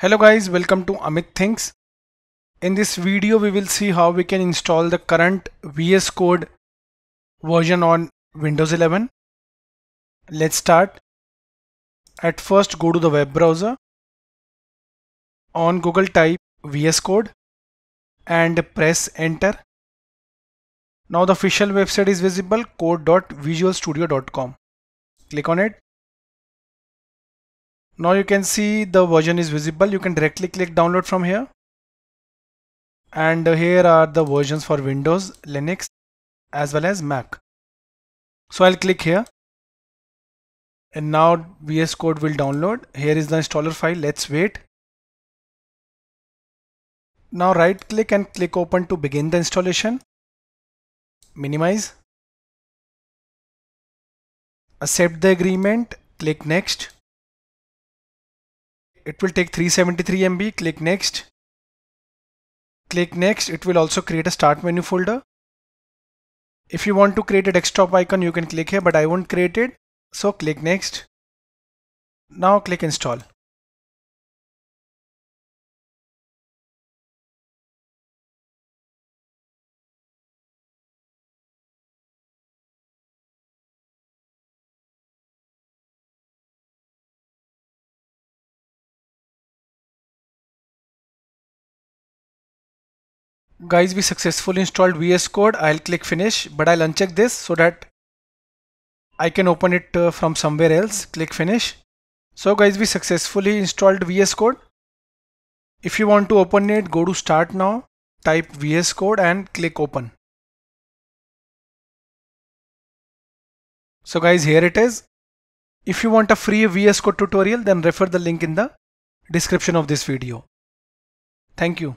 Hello guys, welcome to Amit Thinks. In this video we will see how we can install the current VS Code version on Windows 11. Let's start. At first go to the web browser. On Google type VS Code and press enter. Now the official website is visible code.visualstudio.com. Click on it now you can see the version is visible. You can directly click download from here. And here are the versions for Windows Linux as well as Mac. So I'll click here. And now VS Code will download. Here is the installer file. Let's wait. Now right click and click open to begin the installation. Minimize. Accept the agreement. Click next it will take 373 MB click next. Click next it will also create a start menu folder. If you want to create a desktop icon you can click here but I won't create it. So click next. Now click install guys we successfully installed VS Code. I'll click finish but I'll uncheck this so that I can open it uh, from somewhere else. Click finish. So guys we successfully installed VS Code. If you want to open it go to start now type VS Code and click open. So guys here it is. If you want a free VS Code tutorial then refer the link in the description of this video. Thank you